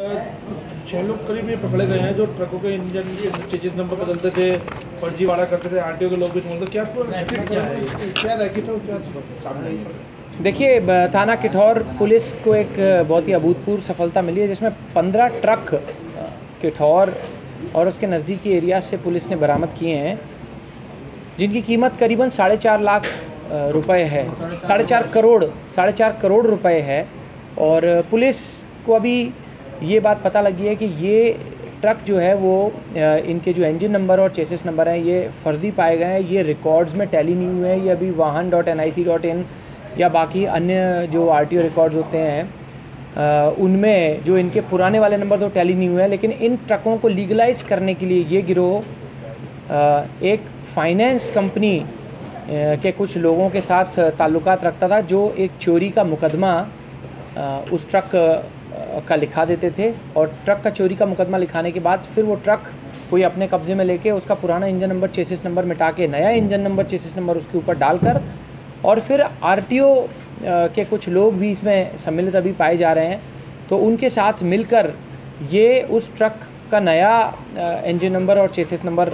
छह लोग करीब ये पकड़े गए हैं जो ट्रकों के इंजन चेजिस नंबर बदलते थे फर्जीवाड़ा करते थे, आरटीओ के लोग भी थे क्या क्या सामने देखिए थाना किठौर पुलिस को एक बहुत ही अभूतपूर्व सफलता मिली है, जिसमें पंद्रह ट्रक किठौर और उसके नज़दीकी एरिया से पुलिस ने बरामद किए हैं, जिनकी कीमत करीबन साढ़े चार लाख रुपए है। साढ़े चार करोड़, साढ़े चार करोड़ रुपए है और पुलिस को अभी ये बात पता लगी है कि ये ट्रक जो है वो इनके जो इंजन नंबर और चेसिस नंबर हैं, ये फर्जी पाए गए हैं। ये रिकॉर्ड्स में टैली नहीं हुए हैं। ये अभी Vahan dot N I C dot in या बाकी अन्य जो आर टी ओ रिकॉर्ड्स होते हैं उनमें जो इनके पुराने वाले नंबर तो टैली नहीं हुए हैं। लेकिन इन ट्रकों को लीगलाइज करने के लिए ये गिरोह एक फाइनेंस कंपनी के कुछ लोगों के साथ ताल्लुकात रखता था, जो एक चोरी का मुकदमा उस ट्रक का लिखा देते थे और ट्रक का चोरी का मुकदमा लिखाने के बाद फिर वो ट्रक कोई अपने कब्जे में लेके उसका पुराना इंजन नंबर चेसिस नंबर मिटा के नया इंजन नंबर चेसिस नंबर उसके ऊपर डालकर और फिर आरटीओ के कुछ लोग भी इसमें सम्मिलित अभी पाए जा रहे हैं। तो उनके साथ मिलकर ये उस ट्रक का नया इंजन नंबर और चेसिस नंबर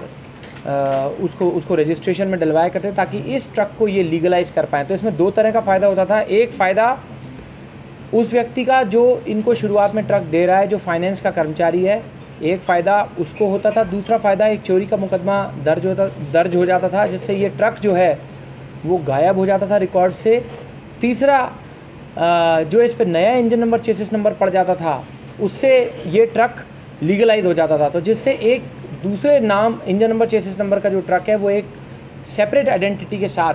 उसको उसको रजिस्ट्रेशन में डलवाया करते ताकि इस ट्रक को ये लीगलाइज कर पाएँ। तो इसमें दो तरह का फ़ायदा होता था। एक फ़ायदा उस व्यक्ति का जो इनको शुरुआत में ट्रक दे रहा है, जो फाइनेंस का कर्मचारी है, एक फ़ायदा उसको होता था, दूसरा फ़ायदा एक चोरी का मुकदमा दर्ज होता, दर्ज हो जाता था, जिससे ये ट्रक जो है, वो गायब हो जाता था रिकॉर्ड से। तीसरा जो इस पर नया इंजन नंबर चेसिस नंबर पड़ जाता था, उससे ये ट्रक लीगलाइज हो जाता था। तो जिससे एक दूसरे नाम इंजन नंबर चेसिस नंबर का जो ट्रक है, वो एक सेपरेट आइडेंटिटी के साथ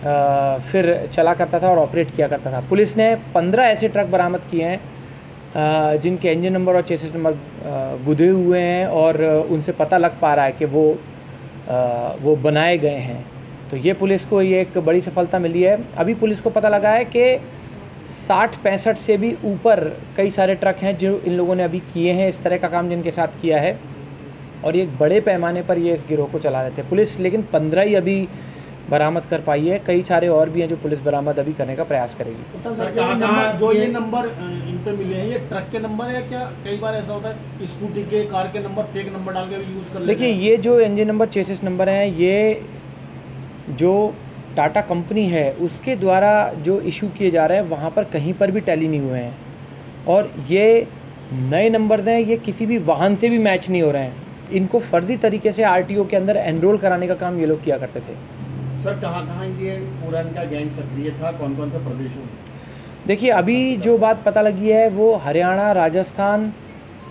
फिर चला करता था और ऑपरेट किया करता था। पुलिस ने पंद्रह ऐसे ट्रक बरामद किए हैं जिनके इंजन नंबर और चेसिस नंबर गुदे हुए हैं और उनसे पता लग पा रहा है कि वो वो बनाए गए हैं। तो ये पुलिस को ये एक बड़ी सफलता मिली है। अभी पुलिस को पता लगा है कि साठ पैंसठ से भी ऊपर कई सारे ट्रक हैं जो इन लोगों ने अभी किए हैं, इस तरह का काम जिनके साथ किया है। और ये बड़े पैमाने पर ये इस गिरोह को चला रहे थे पुलिस लेकिन पंद्रह ही अभी बरामद कर पाई है। कई सारे और भी हैं जो पुलिस बरामद अभी करने का प्रयास करेगी। सर कहाँ- जो ये नंबर जो ये ये- नंबर इन पे मिले हैं ये ट्रक के नंबर है क्या? कई बार ऐसा होता है स्कूटी के कार के नंबर फेक नंबर डाल के भी यूज़ कर देखिए ये जो इंजन नंबर चेसिस नंबर हैं ये जो टाटा कंपनी है उसके द्वारा जो इशू किए जा रहे हैं वहाँ पर कहीं पर भी टैली नहीं हुए हैं। और ये नए नंबर्स हैं ये किसी भी वाहन से भी मैच नहीं हो रहे हैं। इनको फर्जी तरीके से आरटीओ के अंदर एनरोल कराने का काम ये लोग किया करते थे। सर, कहाँ कहाँ ये पूरा इनका गैंग सक्रिय था? कौन कौन से प्रदेशों में? देखिए, अभी जो बात पता लगी है, वो हरियाणा, राजस्थान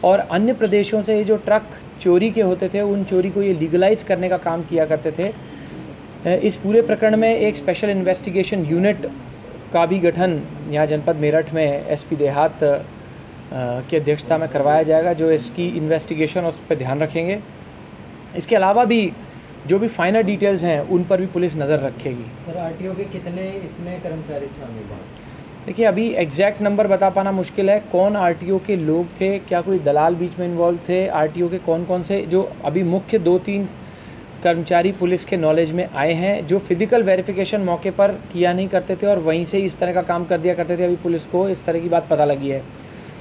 और अन्य प्रदेशों से ये जो ट्रक चोरी के होते थे, उन चोरी को ये लीगलाइज करने का काम किया करते थे। इस पूरे प्रकरण में एक स्पेशल इन्वेस्टिगेशन यूनिट का भी गठन यहाँ जनपद मेरठ में एसपी देहात की अध्यक्षता में करवाया जाएगा, जो इसकी इन्वेस्टिगेशन और उस पर ध्यान रखेंगे। इसके अलावा भी जो भी फाइनल डिटेल्स हैं उन पर भी पुलिस नज़र रखेगी। सर आरटीओ के कितने इसमें कर्मचारी शामिल हैं? देखिए अभी एग्जैक्ट नंबर बता पाना मुश्किल है। कौन आरटीओ के लोग थे? क्या कोई दलाल बीच में इन्वॉल्व थे? आरटीओ के कौन कौन से? जो अभी मुख्य दो तीन कर्मचारी पुलिस के नॉलेज में आए हैं जो फ़िज़िकल वेरिफिकेशन मौके पर किया नहीं करते थे और वहीं से इस तरह का काम कर दिया करते थे अभी पुलिस को इस तरह की बात पता लगी है।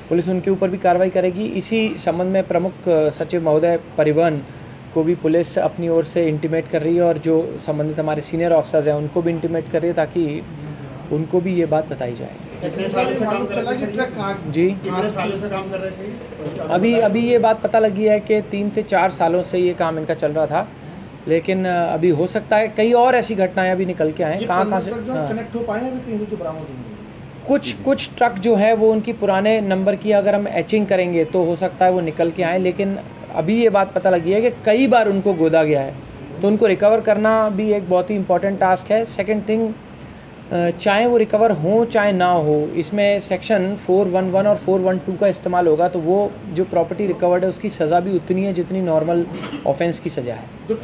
पुलिस उनके ऊपर भी कार्रवाई करेगी। इसी संबंध में प्रमुख सचिव महोदय परिवहन को भी पुलिस अपनी ओर से इंटीमेट कर रही है और जो संबंधित हमारे सीनियर ऑफिसर्स हैं उनको भी इंटीमेट कर रही है ताकि उनको भी ये बात बताई जाए। कितने सालों से काम कर चला रहे कि थे ट्रक कहाँ जी। कितने सालों से काम कर रहे थे? अभी अभी ये बात पता लगी है कि तीन से चार सालों से ये काम इनका चल रहा था लेकिन अभी हो सकता है कई और ऐसी घटनाएँ अभी निकल के आए। कहाँ कहाँ से? हाँ। हैं? कुछ कुछ ट्रक जो है वो उनकी पुराने नंबर की अगर हम एचिंग करेंगे तो हो सकता है वो निकल के आए लेकिन अभी ये बात पता लगी है कि कई बार उनको गोदा गया है। तो उनको रिकवर करना भी एक बहुत ही इंपॉर्टेंट टास्क है। सेकेंड थिंग चाहे वो रिकवर हो, चाहे ना हो, इसमें सेक्शन 411 और 412 का इस्तेमाल होगा तो वो जो प्रॉपर्टी रिकवर्ड है, उसकी सज़ा भी उतनी है जितनी नॉर्मल ऑफेंस की सज़ा है।